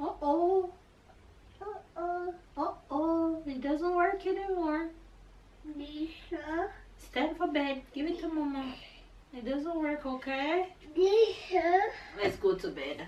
Uh-oh. Uh-oh. Uh-oh. It doesn't work anymore. Lisa. Stand for bed. Give it to mama. It doesn't work, okay? Lisa. Let's go to bed.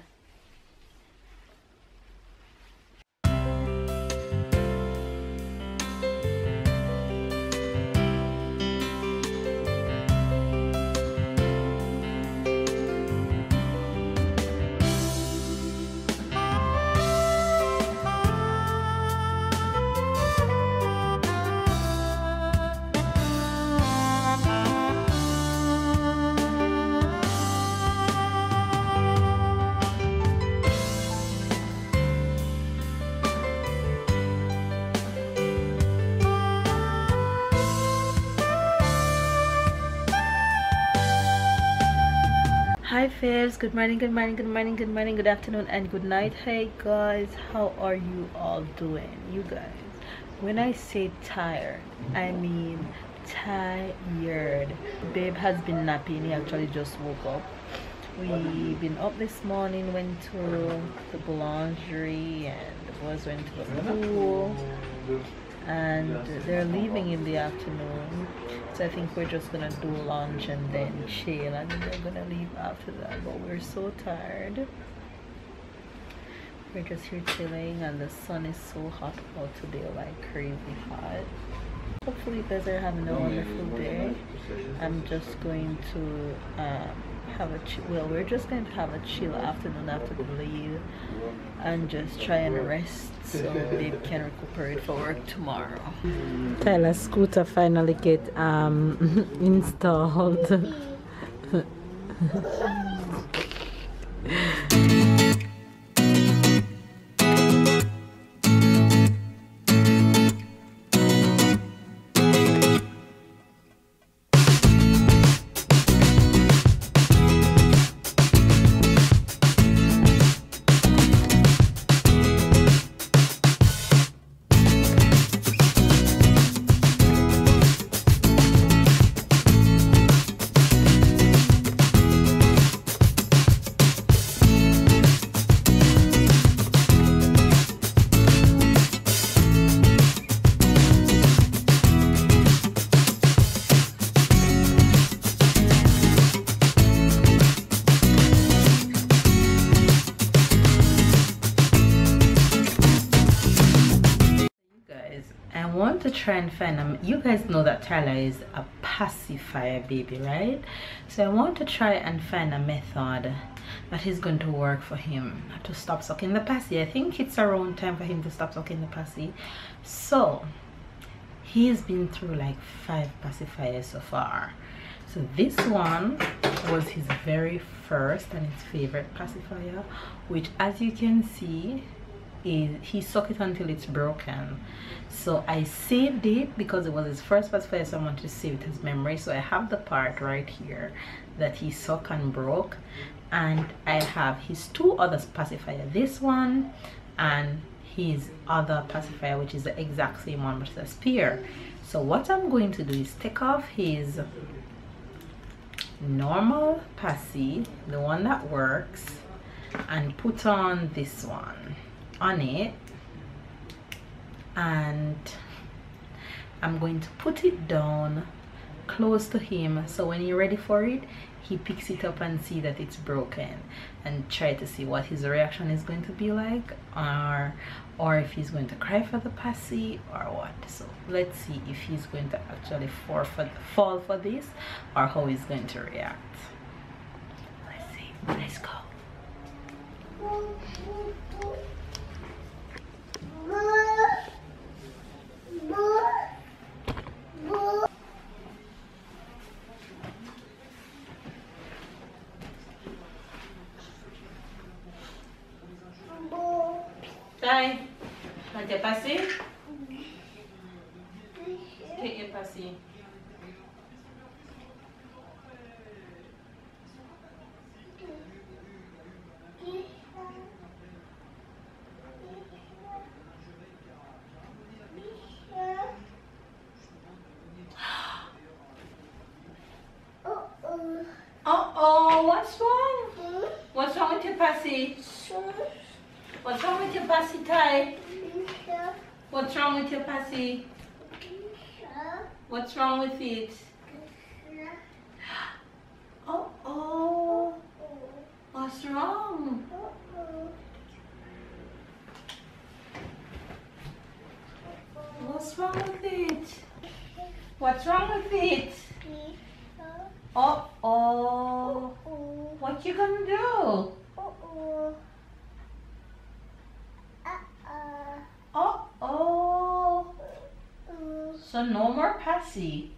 Hi fairs good morning good morning good morning good morning good afternoon and good night. Hey guys. How are you all doing? You guys when i say tired i mean tired. Babe has been napping. He actually just woke up. We've been up this morning went to the boulangerie and the boys went to the pool. And they're leaving in the afternoon so i think we're just gonna do lunch and then chill and then they're gonna leave after that. But we're so tired. We're just here chilling and the sun is so hot out today like crazy hot. Hopefully you guys are having a wonderful day. i'm just going to um, have a chill well we're just going to have a chill afternoon after the leave and just try and rest so they can recuperate for work tomorrow. Tyler's scooter finally get um installed i want to try and find them you guys know that tyler is a pacifier baby right? So i want to try and find a method that is going to work for him to stop sucking the passy i think it's around time for him to stop sucking the passy so he's been through like five pacifiers so far. So this one was his very first and his favorite pacifier which as you can see is he sucked it until it's broken. So i saved it because it was his first pacifier so i wanted to save it as memory. So i have the part right here that he sucked and broke. And i have his two other pacifier this one and his other pacifier which is the exact same one but it's a spear. So what i'm going to do is take off his normal passy the one that works and put on this one on it and I'm going to put it down close to him so when you're ready for it he picks it up and see that it's broken and try to see what his reaction is going to be like or or if he's going to cry for the passy or what. So let's see if he's going to actually fall for, fall for this or how he's going to react. Let's see. Let's go travail a été passé. Qu'est-ce est passé? What's wrong with your? Lisa, What's wrong with it? Oh oh. What's wrong? What's wrong with it? What's wrong with it? Oh. oh, What you gonna do? Oh, oh. So no more passy.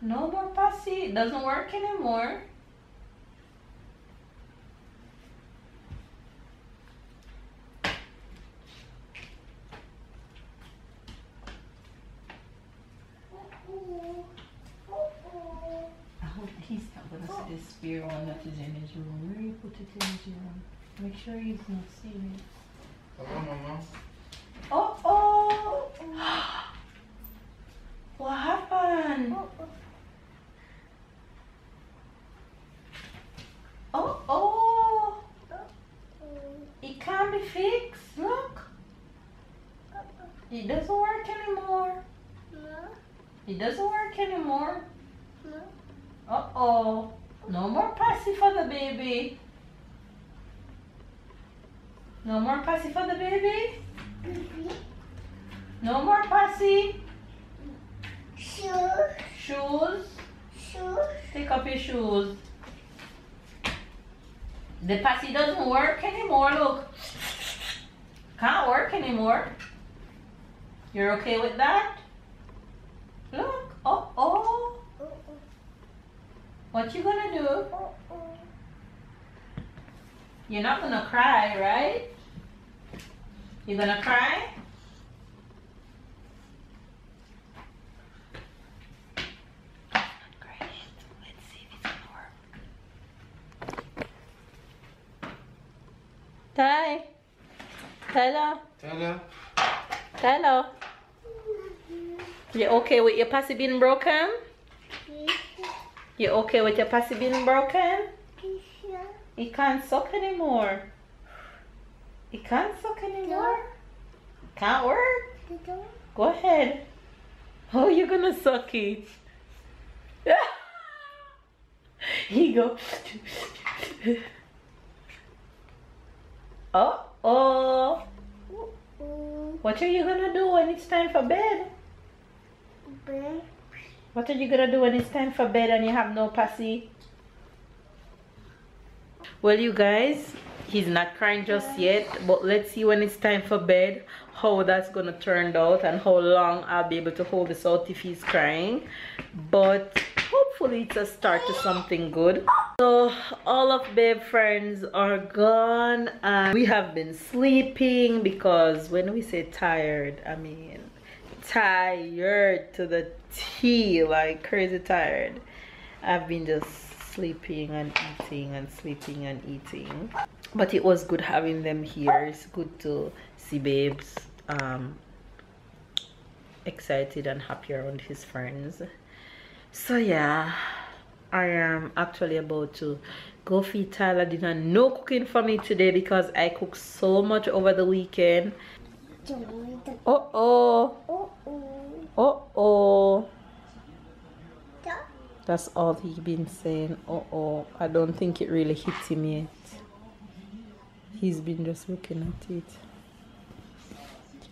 No more passy. It doesn't work anymore. he's not gonna see the spear one that is in his room. Where you put it in his room? Make sure he's not seeing it. Hello, Mama. Oh oh! what happened? Oh, oh. Oh oh! Oh, It can't be fixed. Look, oh, it doesn't work anymore. no, It doesn't work anymore. Uh oh! No more passy for the baby. No more passy for the baby, No more passy. shoes, Shoes. shoes, Take off your shoes. The passy doesn't work anymore, look. Can't work anymore. You're okay with that? Look. Oh, oh. oh, What you gonna do? You're not gonna cry, right? You gonna cry? Great. Let's see if it's gonna work. Ty. Hello. Hello. Tyler. You okay with your passy being broken? You okay with your passy being broken? It can't suck anymore. It can't suck anymore. Can't work. Go ahead. Oh, you're gonna suck it. Here you go. Oh, oh. What are you gonna do when it's time for bed? bed, What are you gonna do when it's time for bed and you have no passy? Well, you guys, he's not crying just yet, but let's see when it's time for bed how that's gonna turn out and how long I'll be able to hold this out if he's crying. But hopefully, it's a start to something good. So, all of babe friends are gone, and we have been sleeping because when we say tired, I mean tired to the T, like crazy tired. I've been just sleeping and eating and sleeping and eating. But it was good having them here. It's good to see babes um, excited and happy around his friends. So yeah, I am actually about to go feed Tyler dinner. No cooking for me today because I cooked so much over the weekend. Oh oh. oh, oh, Oh oh. That's all he been saying. Oh oh. I don't think it really hit him yet. He's been just looking at it.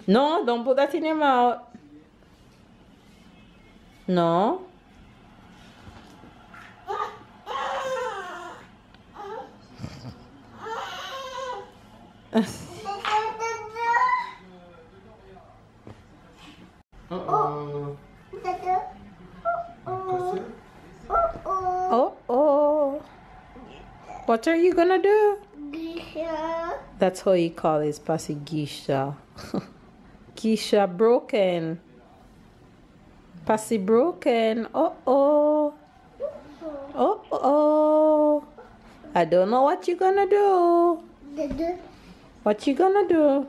No, don't put that in your mouth. No. Uh-oh. da, da, oh, oh, oh, Oh oh. What are you gonna do? Lisa, That's how he call his passy Gisha. Gisha broken. Passy broken. Oh oh. Oh oh. I don't know what you're gonna do. What you gonna do?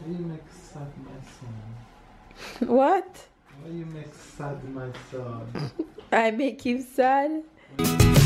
Why you make sad my son? What? Why you make sad my son? I make him sad.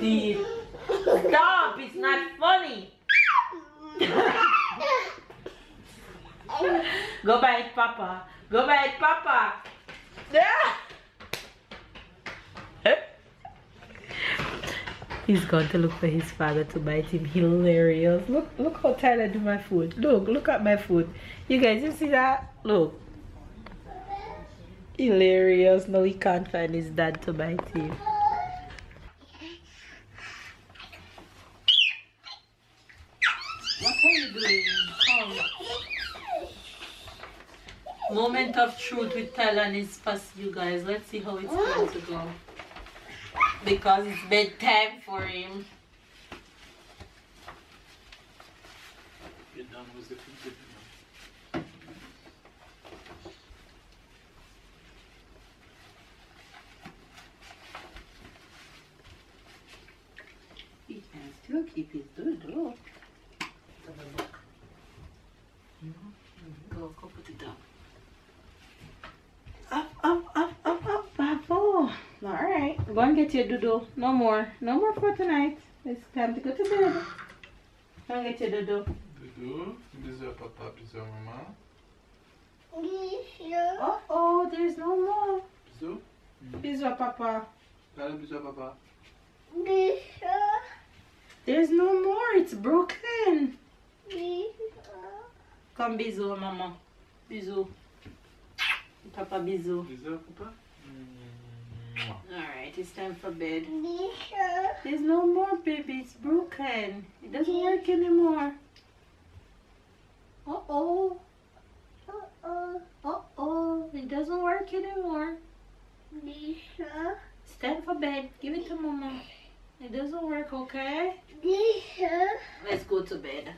teeth. Stop! It's not funny. Go bite Papa. Go bite Papa. He's gone to look for his father to bite him. Hilarious. Look, look how Tyler do my food. Look, look at my food. You guys, you see that? Look. Hilarious. No, he can't find his dad to bite him. What are you doing? Come. Moment of truth with Tyler is past you guys. Let's see how it's going to go. Because it's bedtime for him. Get done with. He can still keep his doodle. Have a look. Go, go put it down. Up, up, up, up, up, Papa. Alright, go and get your doodle. No more. No more for tonight. It's time to go to bed. Go and get your doodle. Dudu, bisous à papa, bisous à maman. Bisous. Oh, oh, there's no more. Bisous. Mm. Bisous, Papa. Allez, bisous à papa. Bisous. There's no more. It's broken. Bisous. Come, bisous, mama. Bisous. Papa, bisous. Bisous à papa. Mouah. Alright, it's time for bed. Bisous. There's no more, baby. It's broken. It doesn't work anymore. Uh oh. Uh oh. Uh oh. It doesn't work anymore. Bisous. It's time for bed. Give it to Mama. It doesn't work, okay? Bisous. Let's go to bed.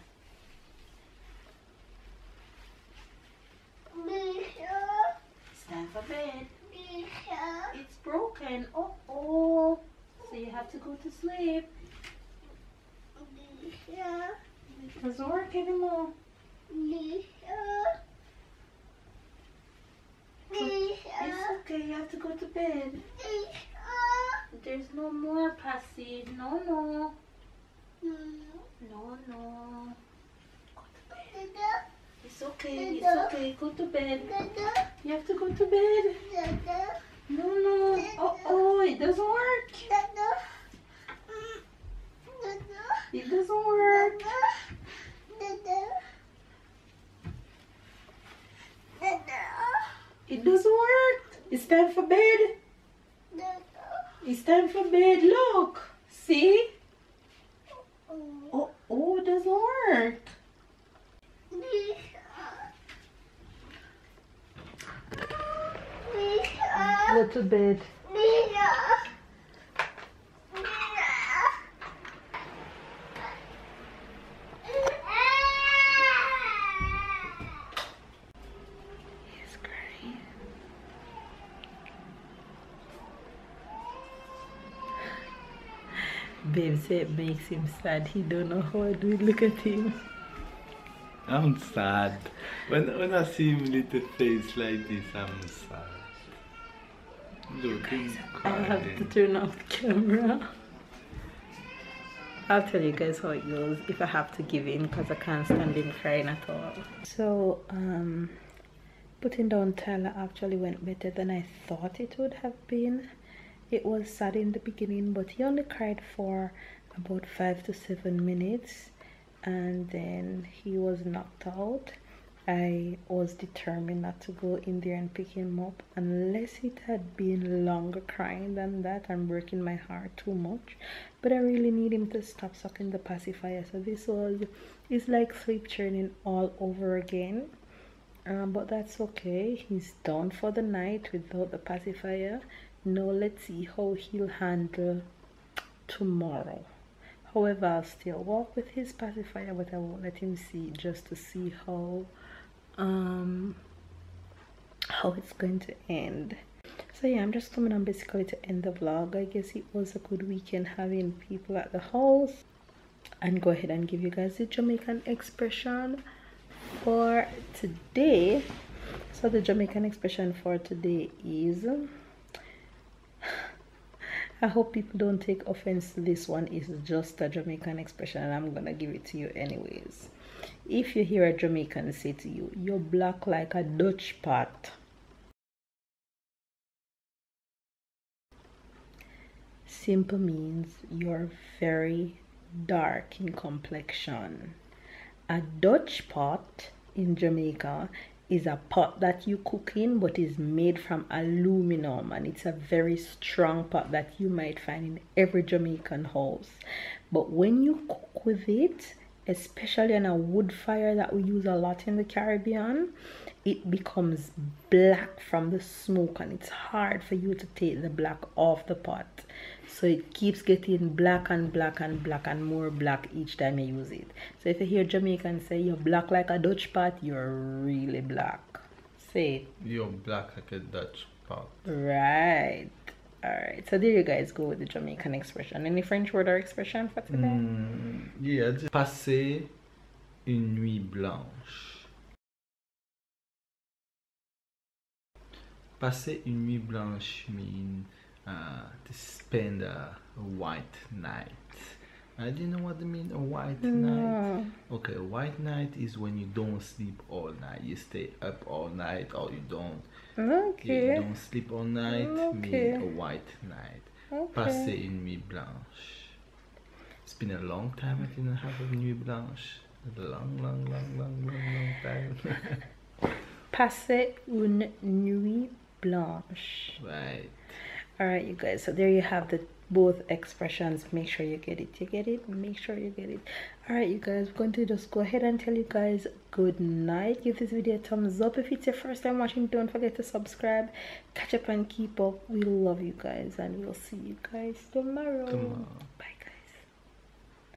Bisous. It's time for bed. It's broken. Oh oh. So you have to go to sleep. It doesn't work anymore. It's okay. You have to go to bed. There's no more, Passy. No, no. No, no. Go to bed. It's okay. It's okay. Go to bed. You have to go to bed. No, no. Oh, oh. It doesn't work. It doesn't work. It doesn't work. It's time for bed. It's time for bed. Look. See? Oh. Oh, oh. It doesn't work. Bisous. Bisous. Go to bed. Bisous. Bisous. Babe said it makes him sad. He don't know how I do it. Look at him. I'm sad. When, when I see him little face like this, I'm sad. I have to turn off the camera. I'll tell you guys how it goes if I have to give in because I can't stand him crying at all. So, um, putting down Tyler actually went better than I thought it would have been. It was sad in the beginning, but he only cried for about five to seven minutes and then he was knocked out. I was determined not to go in there and pick him up unless it had been longer crying than that and breaking my heart too much. But I really need him to stop sucking the pacifier. So this was it's like sleep training all over again. Um, but that's okay. He's done for the night without the pacifier. Now let's see how he'll handle tomorrow. However, I'll still walk with his pacifier, but I won't let him see just to see how um how it's going to end. So yeah, I'm just coming on basically to end the vlog. I guess it was a good weekend having people at the house. And go ahead and give you guys the Jamaican expression for today. So the Jamaican expression for today is I hope people don't take offense to this one. It's just a Jamaican expression, and I'm gonna give it to you anyways. If you hear a Jamaican say to you, "You're black like a Dutch pot," simple means you're very dark in complexion. A Dutch pot in Jamaica is a pot that you cook in but is made from aluminum and it's a very strong pot that you might find in every Jamaican house. But when you cook with it, especially on a wood fire that we use a lot in the Caribbean, it becomes black from the smoke and it's hard for you to take the black off the pot. So it keeps getting black and black and black and more black each time you use it. So if you hear jamaican say you're black like a dutch pot you're really black. Say it. You're black like a Dutch pot. right all right so there you guys go with the jamaican expression any french word or expression for today Mm, yeah, just passer une nuit blanche. Passer une nuit blanche means uh, to spend a, a white night. I didn't know what they mean a white night. Okay, a white night is when you don't sleep all night. You stay up all night or you don't. Okay you don't sleep all night. Okay. Mean a white night. okay Passer une nuit blanche. It's been a long time I didn't have a nuit blanche. A long, long, long, long, long, long time. passer une nuit blanche right. all right you guys so there you have the both expressions. Make sure you get it. You get it? Make sure you get it. All right you guys we're going to just go ahead and tell you guys good night. Give this video a thumbs up. If it's your first time watching don't forget to subscribe. Catch up and keep up. We love you guys and we'll see you guys tomorrow. Tomorrow.